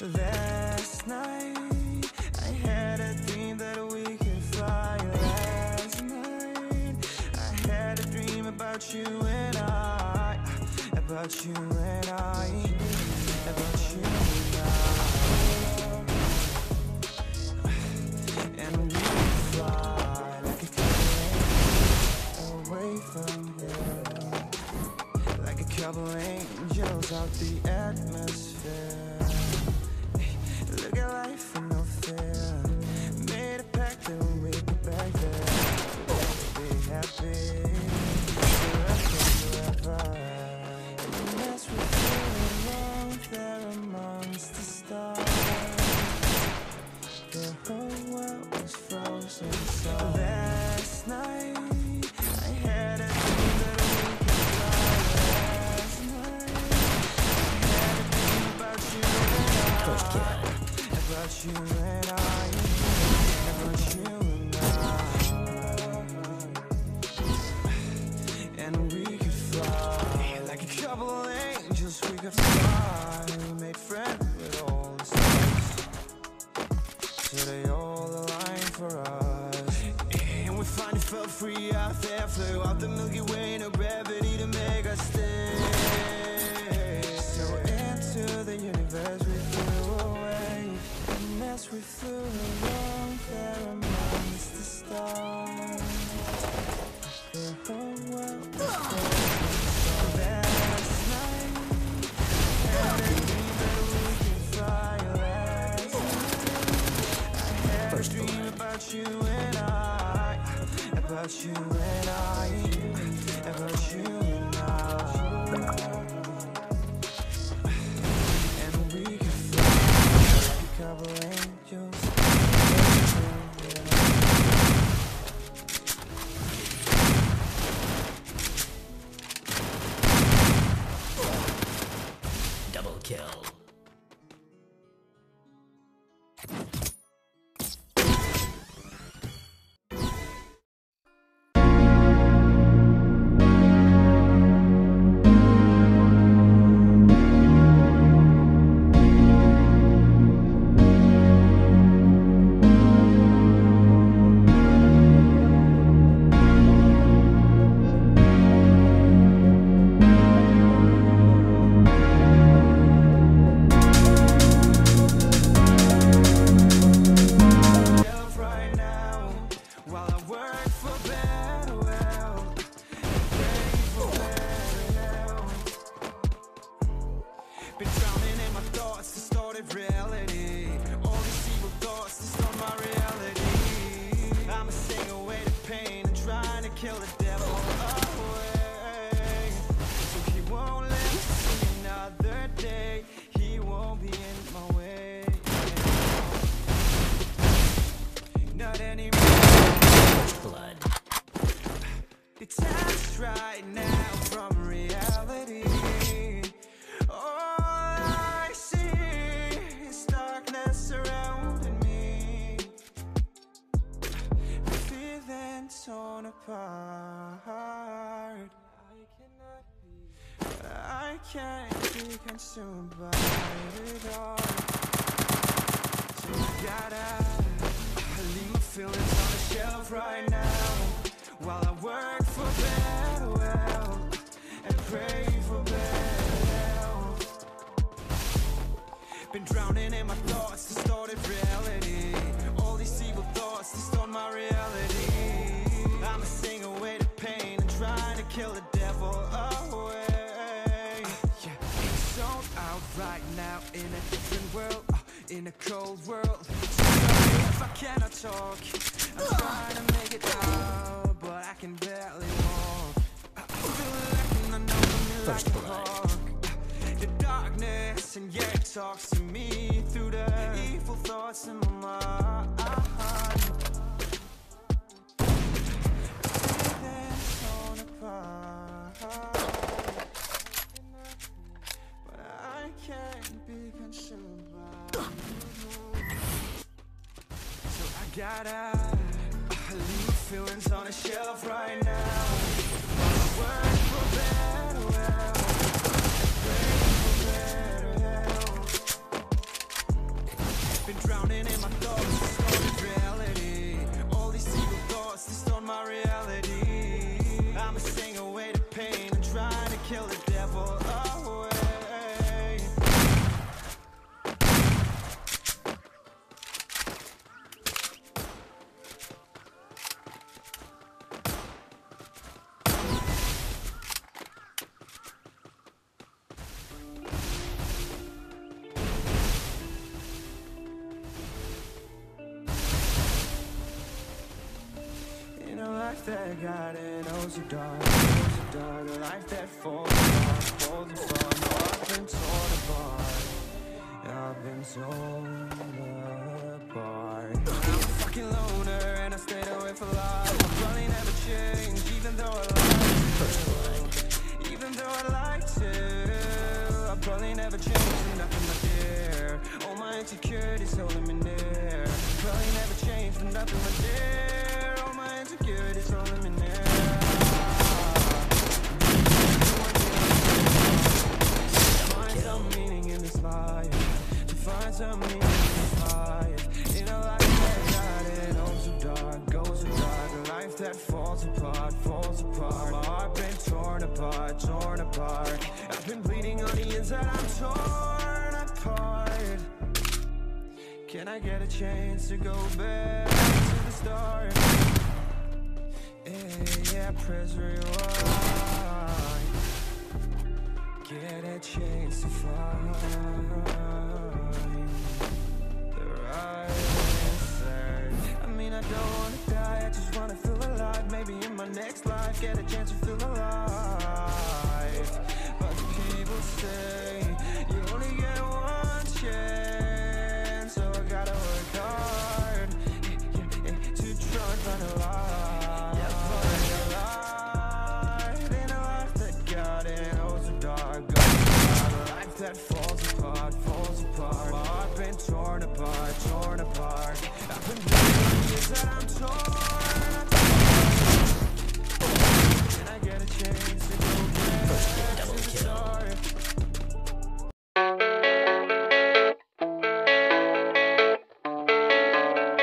Last night, I had a dream that we could fly. Last night, I had a dream about you and I, about you and I, about you and I. And we could fly like a plane away from couple angels out the atmosphere. Angels. We fly. Made friends with all the stars, so they all align for us. And we finally felt free out there, flew out the Milky Way, you the devil away. So he won't let me see another day. He won't be in my way. Not anymore. Blood. Detached right now apart. I cannot be. I can't be consumed by it all. So I gotta leave my feelings on the shelf right now cannot talk. I'm trying to make it out, but I can barely walk. I feel like I'm not knowing First blood. The darkness, and yeah, it talks So I uh, leave feelings on a shelf right that got it oh so dark, oh so dark. A life that falls apart, falls apart. No, I've been torn apart. I've been torn apart. I'm fucking loner that falls apart, falls apart. My heart been torn apart, torn apart. I've been bleeding on the inside, I'm torn apart. Can I get a chance to go back to the start? Yeah, yeah, press rewind get a chance to find the right. I mean, I don't next life, get a chance to feel alive. But people say